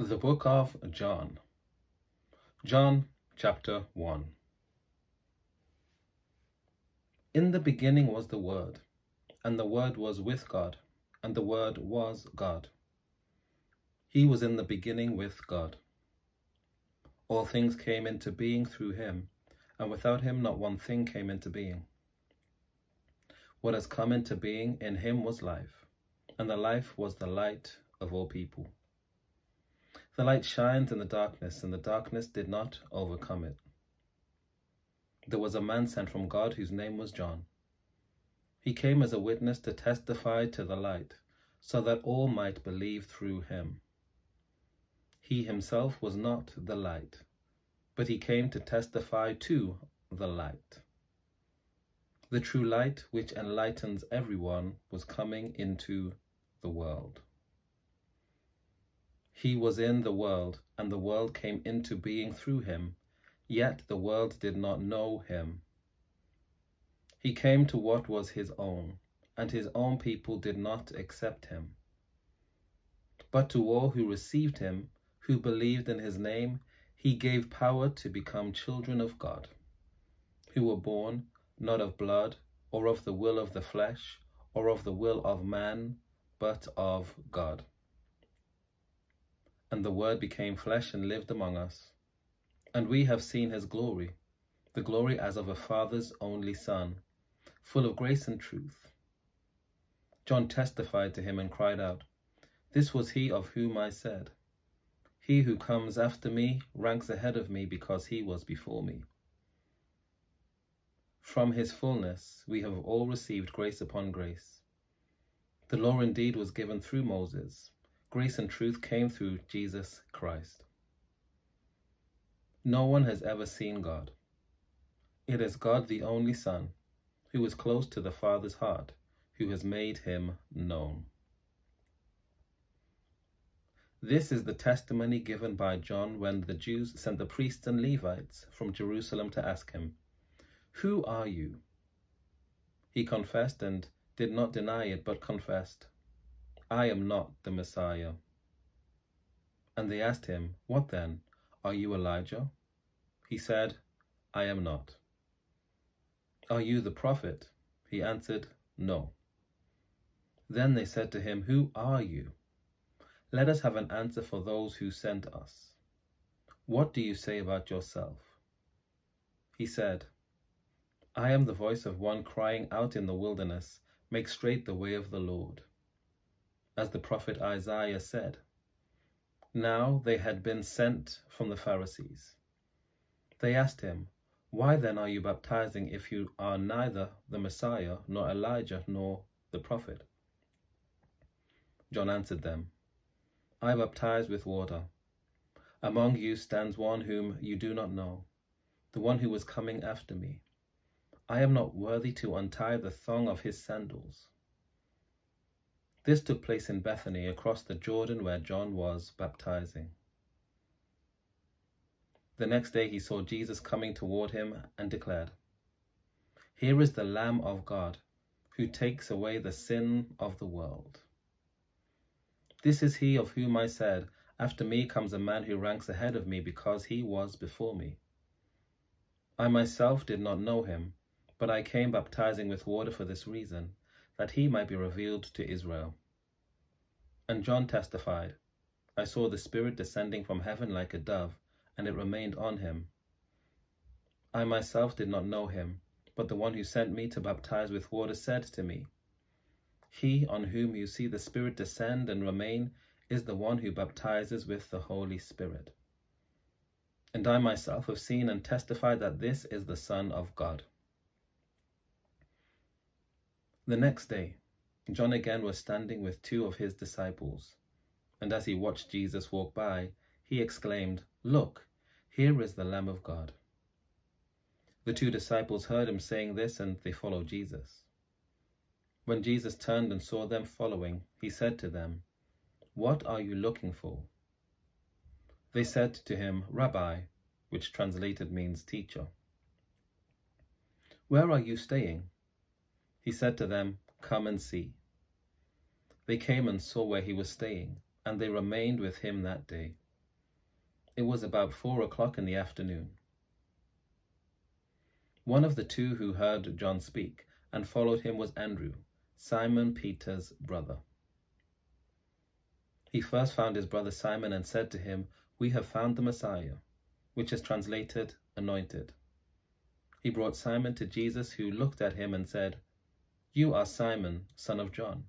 The Book of John. John chapter 1. In the beginning was the Word, and the Word was with God, and the Word was God. He was in the beginning with God. All things came into being through him, and without him not one thing came into being. What has come into being in him was life, and the life was the light of all people. The light shines in the darkness, and the darkness did not overcome it. There was a man sent from God whose name was John. He came as a witness to testify to the light, so that all might believe through him. He himself was not the light, but he came to testify to the light. The true light, which enlightens everyone, was coming into the world. He was in the world, and the world came into being through him, yet the world did not know him. He came to what was his own, and his own people did not accept him. But to all who received him, who believed in his name, he gave power to become children of God, who were born not of blood, or of the will of the flesh, or of the will of man, but of God. And the Word became flesh and lived among us. And we have seen his glory, the glory as of a Father's only Son, full of grace and truth. John testified to him and cried out, This was he of whom I said, He who comes after me ranks ahead of me because he was before me. From his fullness we have all received grace upon grace. The law indeed was given through Moses, Grace and truth came through Jesus Christ. No one has ever seen God. It is God, the only Son, who is close to the Father's heart, who has made him known. This is the testimony given by John when the Jews sent the priests and Levites from Jerusalem to ask him, Who are you? He confessed and did not deny it, but confessed, I am not the Messiah. And they asked him, What then? Are you Elijah? He said, I am not. Are you the prophet? He answered, No. Then they said to him, Who are you? Let us have an answer for those who sent us. What do you say about yourself? He said, I am the voice of one crying out in the wilderness, Make straight the way of the Lord as the prophet Isaiah said. Now they had been sent from the Pharisees. They asked him, Why then are you baptizing if you are neither the Messiah, nor Elijah, nor the prophet? John answered them, I baptize with water. Among you stands one whom you do not know, the one who was coming after me. I am not worthy to untie the thong of his sandals. This took place in Bethany across the Jordan where John was baptizing. The next day he saw Jesus coming toward him and declared, Here is the Lamb of God who takes away the sin of the world. This is he of whom I said, After me comes a man who ranks ahead of me because he was before me. I myself did not know him, but I came baptizing with water for this reason, that he might be revealed to Israel. And John testified, I saw the Spirit descending from heaven like a dove, and it remained on him. I myself did not know him, but the one who sent me to baptize with water said to me, He on whom you see the Spirit descend and remain is the one who baptizes with the Holy Spirit. And I myself have seen and testified that this is the Son of God. The next day, John again was standing with two of his disciples, and as he watched Jesus walk by, he exclaimed, Look, here is the Lamb of God. The two disciples heard him saying this, and they followed Jesus. When Jesus turned and saw them following, he said to them, What are you looking for? They said to him, Rabbi, which translated means teacher. Where are you staying? He said to them, Come and see. They came and saw where he was staying, and they remained with him that day. It was about four o'clock in the afternoon. One of the two who heard John speak and followed him was Andrew, Simon Peter's brother. He first found his brother Simon and said to him, We have found the Messiah, which is translated anointed. He brought Simon to Jesus, who looked at him and said, You are Simon, son of John.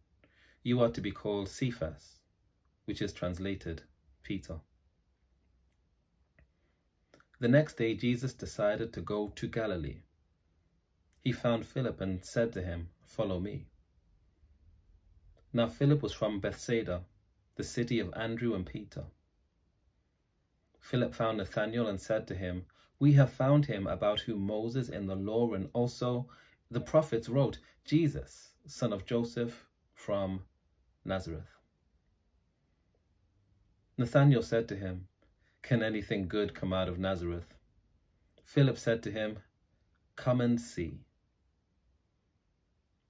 You are to be called Cephas, which is translated Peter. The next day, Jesus decided to go to Galilee. He found Philip and said to him, Follow me. Now Philip was from Bethsaida, the city of Andrew and Peter. Philip found Nathanael and said to him, We have found him about whom Moses in the law and also the prophets wrote, Jesus, son of Joseph from Nazareth. Nathanael said to him, Can anything good come out of Nazareth? Philip said to him, Come and see.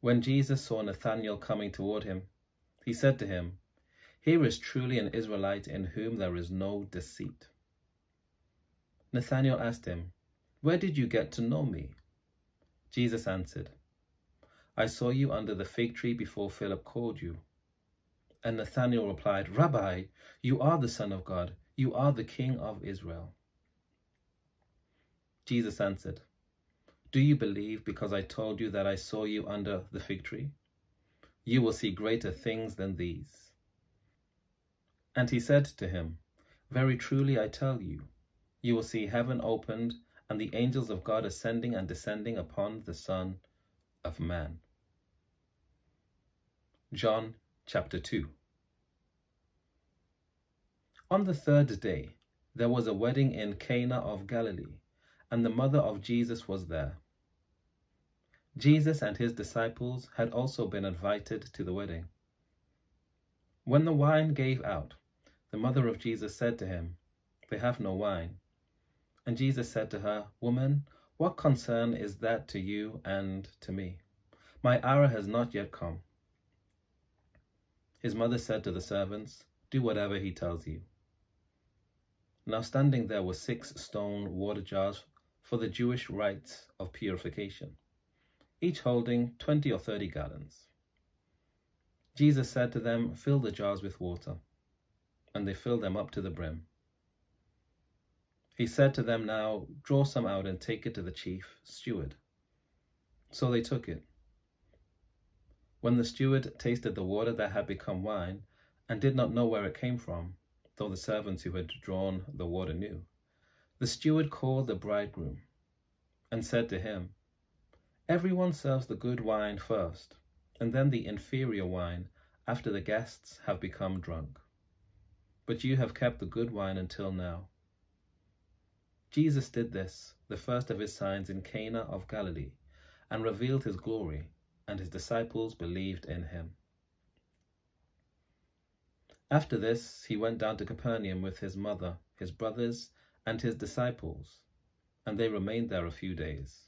When Jesus saw Nathanael coming toward him, he said to him, here is truly an Israelite in whom there is no deceit. Nathanael asked him, Where did you get to know me? Jesus answered, I saw you under the fig tree before Philip called you. And Nathanael replied, Rabbi, you are the Son of God, you are the King of Israel. Jesus answered, Do you believe because I told you that I saw you under the fig tree? You will see greater things than these. And he said to him, Very truly I tell you, you will see heaven opened and the angels of God ascending and descending upon the Son of Man. John chapter 2 On the third day, there was a wedding in Cana of Galilee, and the mother of Jesus was there. Jesus and his disciples had also been invited to the wedding. When the wine gave out, the mother of Jesus said to him, They have no wine. And Jesus said to her, Woman, what concern is that to you and to me? My hour has not yet come. His mother said to the servants, Do whatever he tells you. Now standing there were six stone water jars for the Jewish rites of purification, each holding twenty or thirty gallons. Jesus said to them, Fill the jars with water and they filled them up to the brim. He said to them, Now draw some out and take it to the chief steward. So they took it. When the steward tasted the water that had become wine, and did not know where it came from, though the servants who had drawn the water knew, the steward called the bridegroom and said to him, Everyone serves the good wine first, and then the inferior wine after the guests have become drunk but you have kept the good wine until now. Jesus did this, the first of his signs in Cana of Galilee, and revealed his glory, and his disciples believed in him. After this, he went down to Capernaum with his mother, his brothers, and his disciples, and they remained there a few days.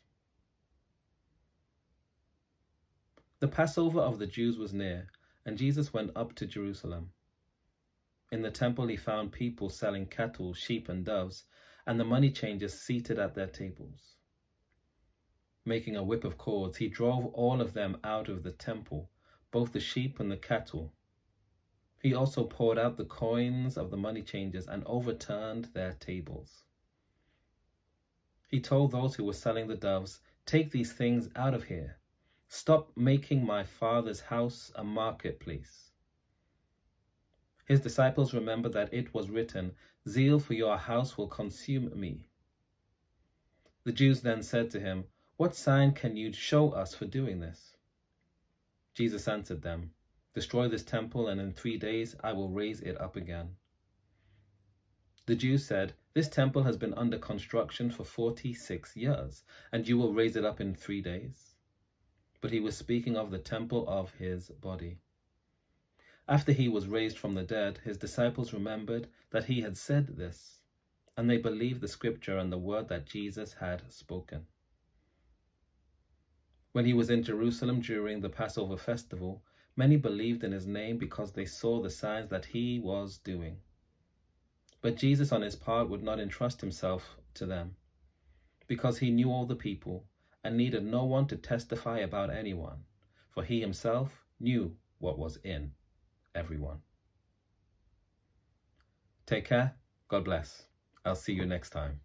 The Passover of the Jews was near, and Jesus went up to Jerusalem. In the temple he found people selling cattle, sheep, and doves, and the money changers seated at their tables. Making a whip of cords, he drove all of them out of the temple, both the sheep and the cattle. He also poured out the coins of the money changers and overturned their tables. He told those who were selling the doves, Take these things out of here. Stop making my father's house a marketplace. His disciples remembered that it was written, Zeal for your house will consume me. The Jews then said to him, What sign can you show us for doing this? Jesus answered them, Destroy this temple, and in three days I will raise it up again. The Jews said, This temple has been under construction for forty six years, and you will raise it up in three days. But he was speaking of the temple of his body. After he was raised from the dead, his disciples remembered that he had said this, and they believed the scripture and the word that Jesus had spoken. When he was in Jerusalem during the Passover festival, many believed in his name because they saw the signs that he was doing. But Jesus, on his part, would not entrust himself to them, because he knew all the people and needed no one to testify about anyone, for he himself knew what was in everyone. Take care. God bless. I'll see you next time.